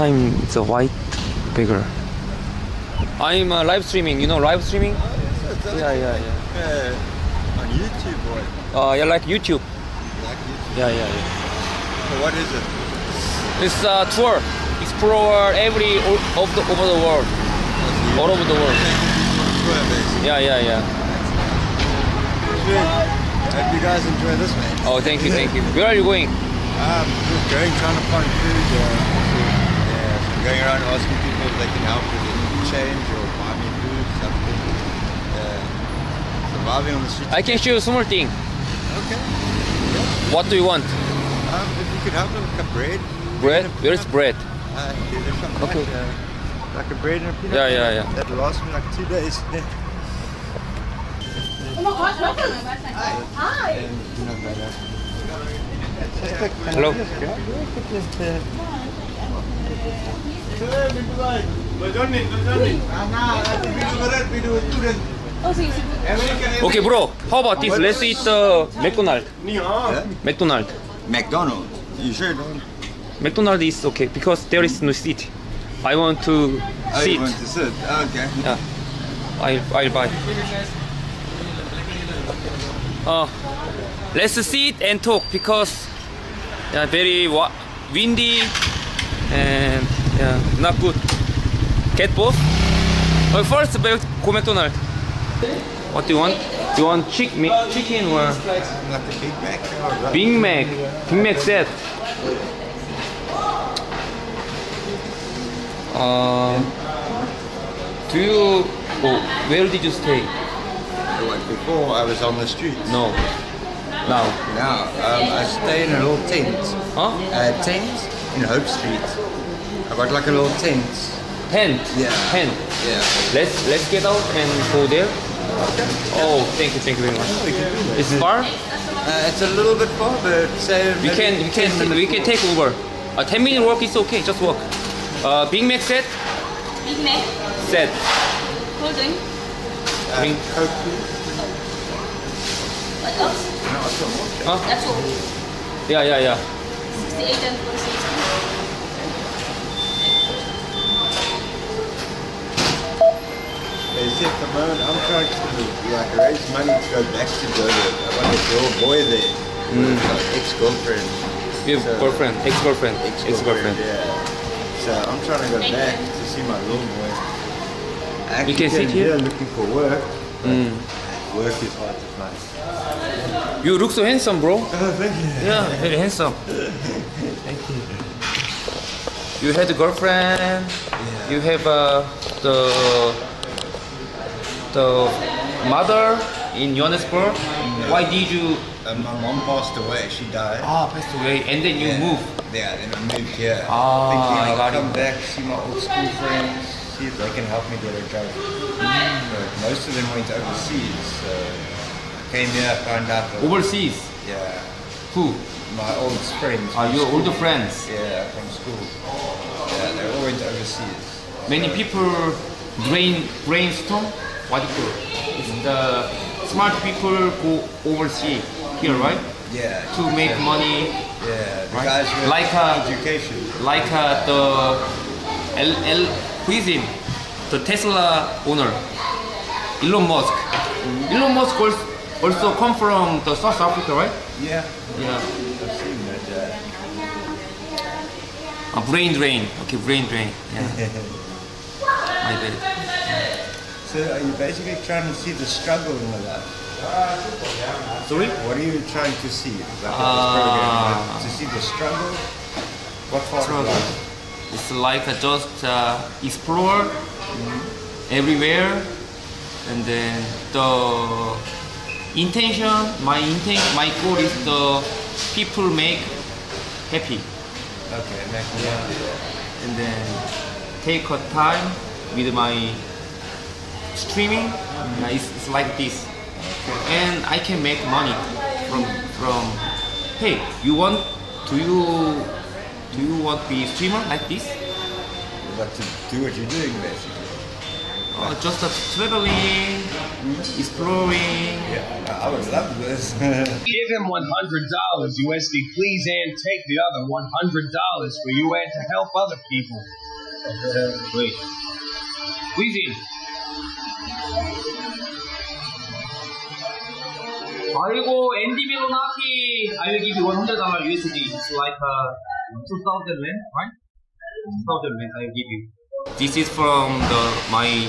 first time it's a white beggar. I'm uh, live streaming. You know live streaming? Yeah, yeah, yeah. Yeah, on YouTube or Uh, yeah, like YouTube. like YouTube. Yeah, yeah, yeah. So what is it? It's a tour. Explore every o- of the over the world, all over the world. Yeah, yeah, yeah. Hope you guys enjoy this, man. Oh, thank you, thank you. Where are you going? Um, just going trying to find food. Uh, yeah, so I'm going around asking people if they can help with any change or buy me food, something. Yeah. Surviving on the street. I can show you small thing. Okay. What do you want? Um, if you could help me with a bread. Bread? and a Where's bread? Uh, here, there's some Okay. Like, uh, like a bread and a peanut. Yeah, yeah, yeah. That lasts me like two days. Yeah. Hi. And peanut butter. Hello. Sì, sì. Okay, bro. How about this? Let's eat the McDonald. Yeah? McDonald. McDonald's. You sure don't? McDonald is okay because there is no seat. I want to Oh, sit. you want to sit? Okay. Yeah. I'll I'll buy. Uh, let's sit and talk because yeah, very wa- windy and yeah, not good. Get both. Uh, first, we'll go McDonald. What do you want? Do you want chick chicken or Like Big Mac or? Big Mac? Big Mac set. Uh, do you? Oh, where did you stay? Like before, I was on the street. No. Now. Now, um, I stay in a little tent. Huh? A tent in Hope Street. I got like a little tent. Tent. Yeah. Tent. Yeah. Let's let's get out and go there. Oh, thank you, thank you very much. We can. It's far. Uh, it's a little bit far, but say We can we can minutes we can take Uber. A 10 minute walk is okay. Just walk. Uh, Big Mac set. Big Mac. Set. Cold drink. Uh, drink. Coke. What else? No, I don't want that. Huh? That's all. Yeah, yeah, yeah. 68 and 46. They see at the moment I'm trying to like raise money to go back to Durban. I want a girl boy there. Mm. Like ex-girlfriend. You So- girlfriend, ex-girlfriend, ex-girlfriend. Yeah. So I'm trying to go back to see my little boy. I We actually can sit here? looking for work. Mm. Work is hard to find. You look so handsome, bro. Oh, thank you. Yeah, very handsome. Thank you. You had a girlfriend. You have uh, the the mother in Johannesburg. Why did you Um, my mom passed away. She died. ah passed away and then you yeah. moved? Yeah, then I moved here. Ah, thinking I I'll got come it. back, see my old school friends, if they can help me get a job. But most of them went overseas, so I came here, found out that Overseas. yeah, Who? my old friends. Are your school. older friends? Yeah, from school. Yeah, they all went overseas. Many people brain brainstorm. What do you call? It's the smart people go overseas here, right? Yeah. To make money, Yeah, the Right. guys Like, uh, education. like uh, the L L him? The Tesla owner, Elon Musk. Elon Musk als- also come from the South Africa, right? Yeah, Yeah. I've seen that. Yeah. Uh, brain drain. Okay, brain drain. Yeah. My bad. So are you basically trying to see the struggle in the life? Sorry? What are you trying to see? Like Ah. to see the struggle? What part Struggle. It's like uh, just uh, explore everywhere, and then the intention. My intent, my goal is the people make happy, Okay, make Yeah. and then take a time with my streaming. Uh, it's, it's like this, and I can make money from from. Hey, you want? Do you do you want to be a streamer like this? But to do what you're doing basically. Uh, just uh, traveling, exploring. Yeah, I would love this. Give him $100 USD, please, and take the other $100 for you and to help other people. Wait. Wheezy. 아이고 앤디 밀로나키 I will give you 100 dollar USD It's like uh, 2000 yen right? 2000 yen I will give you This is from the my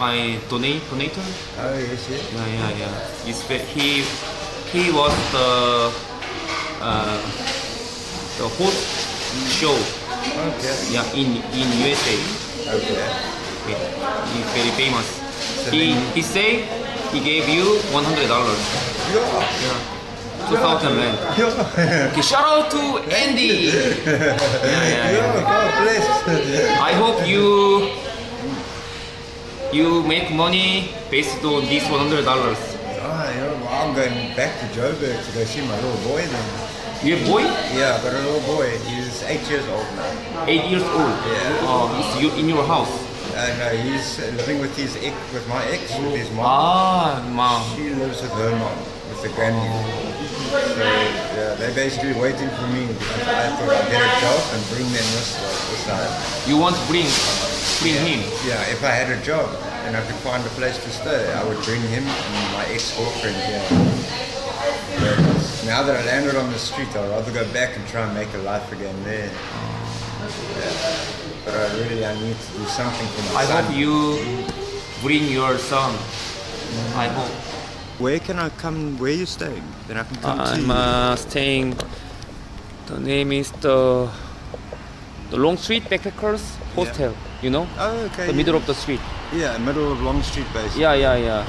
my donate donator oh, yes, yes. yeah yeah yeah it's, he he was the uh, the host show Okay. yeah in in USA Okay. Yeah, he's very famous. He he say he gave you one hundred dollars. Yeah. Yeah, two thousand man. Yeah. Okay, shout out to Andy. Yeah, yeah, Yeah, yeah. You make money based on hundred dollars. Oh, yeah, well, I'm going back to Joburg to go see my little boy then. You have boy, Yeah, I've got a little boy. He's eight years old now. eight years old. Yeah. Oh, it's you in your house. Uh, no, he's uh, living with his ex, with my ex, with his mom. Ah, mom. She lives with her mom, with the granny. So yeah, they're basically waiting for me because I thought I'd get a job and bring them this this side. You want to bring bring him? Yeah, if I had a job and I could find a place to stay, I would bring him and my ex-girlfriend here. Now that I landed on the street, I'd rather go back and try and make a life again there. Yeah. But I really I need to do something for my I son. hope you bring your son. I hope. Where can I come? Where are you staying? Then I can come to I'm uh, staying. The name is the the Long Street Backpackers Hostel. You know, oh, okay. the middle of the street. Yeah, middle of Long Street, basically. Yeah, yeah, yeah.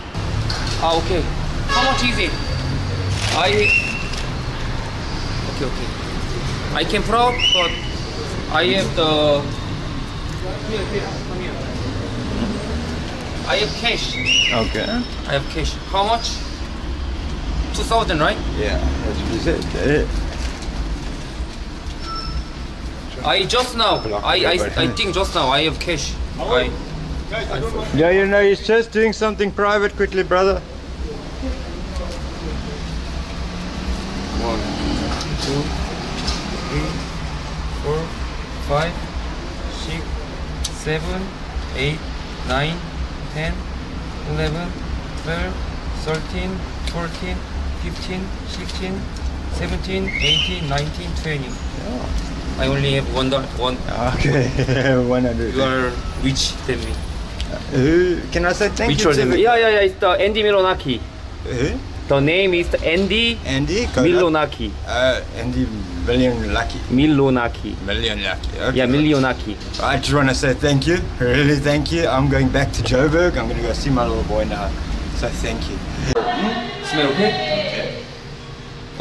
Ah, okay. How much is it? I. Okay, okay. I can prop, but I have the. Here, here, come here. I have cash. Okay. I have cash. How much? Two thousand, right? Yeah, that's what you said. I just now. I, I, I think just now I have cash. I, Yeah, you know, he's just doing something private quickly, brother. one, two, three, four, five, six, seven, eight, nine, ten, eleven, twelve, thirteen, fourteen, fifteen, sixteen, seventeen, eighteen, nineteen, twenty. I only have one dollar. One. Okay, 100. You are rich than me. Uh, who, can I say thank Richer you to than me. the... Yeah, yeah, yeah. It's the Andy Milonaki. Who? The name is Andy Andy? Milonaki. Uh, Andy Million Lucky. Milonaki. Million Lucky. Okay. Yeah, Milionaki. I just want to say thank you. Really thank you. I'm going back to Joburg. I'm going to go see my little boy now. So thank you. Smell okay?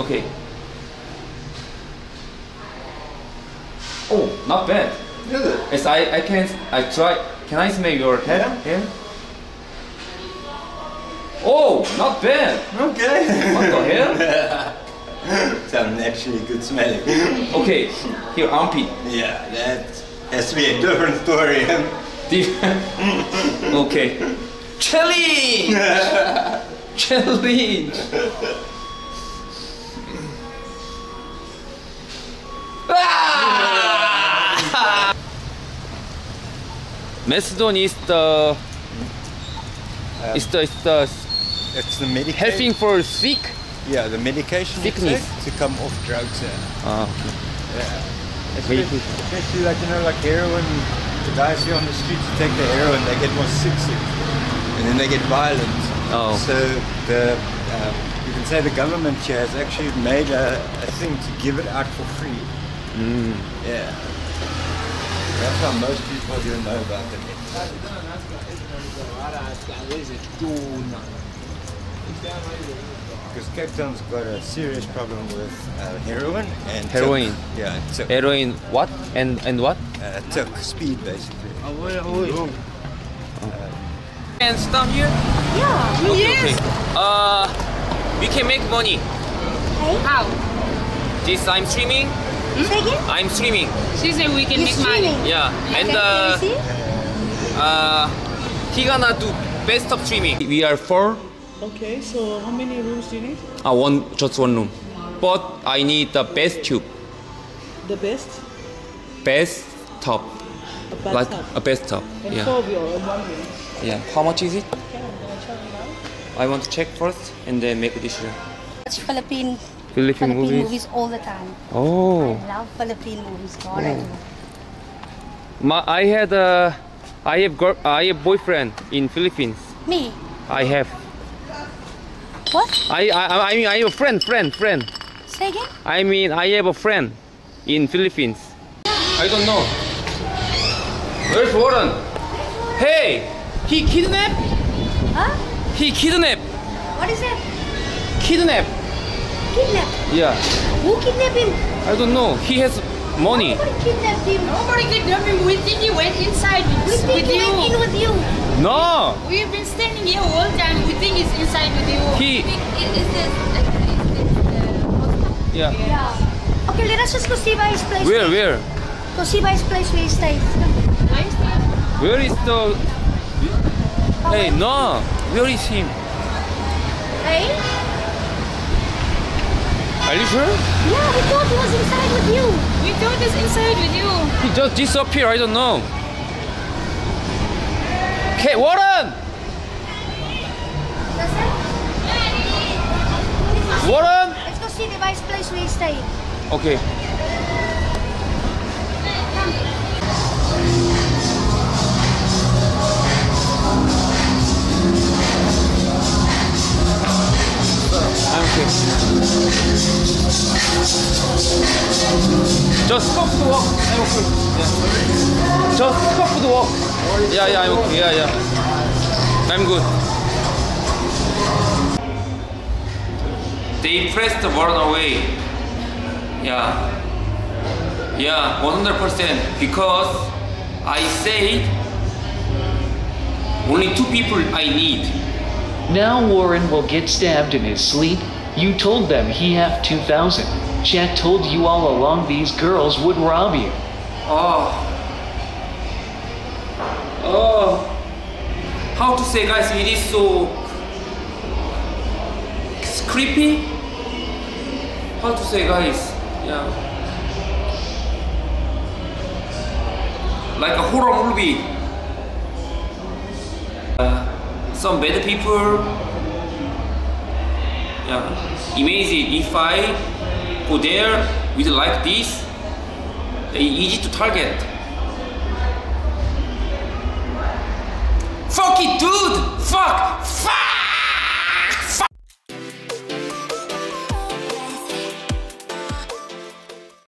Okay. Okay. Oh, not bad. Is it? Yes, I, I can I try. Can I smell your hair? Yeah. Hair? Oh, not bad. Okay. What the hell? so I'm good smelling. Okay, here armpit. yeah, that has to be a different story. Okay. Challenge. Challenge. Ah! Is the is the is the it's the medication. helping for sick. Yeah, the medication Sickness. to come off drugs. Yeah. Ah, yeah. Especially, especially like you know, like heroin. The guys here on the streets who take the heroin, they get more sick, sick, and then they get violent. Oh. So the um, you can say the government here has actually made a, a thing to give it out for free. Mm. Yeah. That's how most people here know about it. Because Cape Town's got a serious problem with uh, heroin and Heroin. Tik. Yeah, tik. Heroin what and and what? Uh, tik speed basically. And stop here. Yeah. Okay, okay. Uh, we can make money. How? This I'm streaming. Say again? I'm streaming. She said we can You're make money. streaming. Yeah, and Can- can uh, uh, he gonna do best of streaming. We are four. Okay, so how many rooms do you need? Uh, one just one room. But I need the best tube. The best? Best top. A bathtub. Like a best top. and Yeah. four of you in one room. Yeah. How much is it? Okay, I'm gonna check it. I want to check first and then make a decision. Watch Philippine, Philippine, Philippine movies. movies. all the time. Oh. I love Philippine movies. God, I do. My, I had a, I have girl, I have boyfriend in Philippines. Me? I have. What? I, I, I mean, I have a friend, friend, friend. Say again? I mean, I have a friend in Philippines. I don't know. Where's Warren? Hey, he kidnapped. Huh? He kidnapped. What is it? Kidnapped. Kidnap? Yeah. Who kidnapped him? I don't know. He has money. Nobody kidnapped him. Nobody kidnapped him. We think he went inside We with, think with he went in with you. No. We've been standing here all inside with you. He. Yeah. Yeah. Okay, let us just go see by his place. Where? Where? Go see by his place where he stays. Where is the? Hey, no. Where is him? Hey? Are you sure? Yeah, we thought he was inside with you. We thought he's inside with you. He just disappeared. I don't know. Okay, Warren. Warren. Let's go see the his place stayed. Okay. Okay. Just stop the walk. I'm okay. Yeah. Just stop the walk. Yeah, yeah, I'm okay. Yeah, yeah. I'm good. They pressed the button away. Yeah. Yeah, 100% because I said only two people I need. Now Warren will get stabbed in his sleep. You told them he have 2000. Chat told you all along these girls would rob you. Oh. Oh. How to say, guys? It is so creepy. How to say, guys? Yeah. Like a horror movie. Uh, some bad people. Yeah. Imagine if I go there with like this easy to target. Fuck it, dude! Fuck! Fuck!